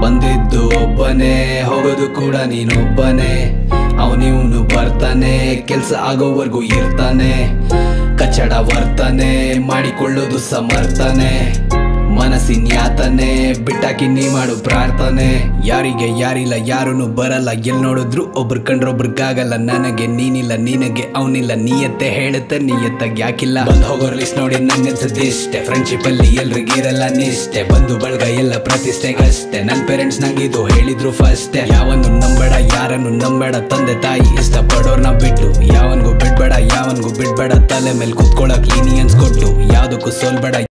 ಬಂದಿದ್ದು ಒಬ್ಬನೇ ಹೋಗೋದು ಕೂಡ ನೀನೊಬ್ಬನೇ. ಅವನಿವನು ಬರ್ತಾನೆ ಕೆಲ್ಸ ಆಗೋವರೆಗೂ ಇರ್ತಾನೆ. ಕಚ್ಚಡ ವರ್ತನೆ ಮಾಡಿಕೊಳ್ಳೋದು ಸಮರ್ಥನೆ. ಮನಸ್ಸಿನ ಯಾತನೆ, ಬಿಟ್ಟಾಕಿ ನೀ ಮಾಡು ಪ್ರಾರ್ಥನೆ. ಯಾರಿಗೆ ಯಾರಿಲ್ಲ ಯಾರೂ ಬರಲ್ಲ. ಎಲ್ಲಿ ನೋಡಿದ್ರು ಒಬ್ರು ಕಂಡ್ರೊಬ್ರಿಗಾಗಲ್ಲ. ನನಗೆ ನೀನಿಲ್ಲ, ನಿನಗೆ ಅವನಿಲ್ಲ. ನೀಯತ್ತೆ ಹೇಳುತ್ತೆ ನೀಯತ್ತಾಗ ಯಾಕಿಲ್ಲ. ಬಂದು ಹೋಗೋರ್ ಲಿಸ್ಟ್ ನೋಡಿ ನಂಗನ್ಸದಿಷ್ಟೆ ಫ್ರೆಂಡ್ಶಿಪ್ ಅಲ್ಲಿ ಎಲ್ರಿಗಿರಲ್ಲ ನಿಷ್ಠೆ. ಬಂದು ಬಳಗ ಎಲ್ಲ ಪ್ರತಿಷ್ಠೆಗಷ್ಟೆ. ನನ್ ಪೇರೆಂಟ್ಸ್ ನಂಗಿದು ಹೇಳಿದ್ರು ಫಸ್ಟ್. ಯಾವನು ನಂಬೇಡ ಯಾರನ್ನು ನಂಬೇಡ ತಂದೆ, ತಾಯಿ ಇಷ್ಟ ಪಡೋರ್ನ ಬಿಟ್ಟು. ಯಾವನ್ಗೂ ಬಿಡ್ಬೇಡ ಯಾವನ್ಗೂ ಬಿಡ್ಬೇಡ. ತಲೆ ಮೇಲೆ ಕುತ್ಕೊಳಕ್ ಲೀನಿಯನ್ಸ್ ಕೊಟ್ಟು. ಯಾವ್ದಕ್ಕೂ ಸೋಲ್ಬೇಡ.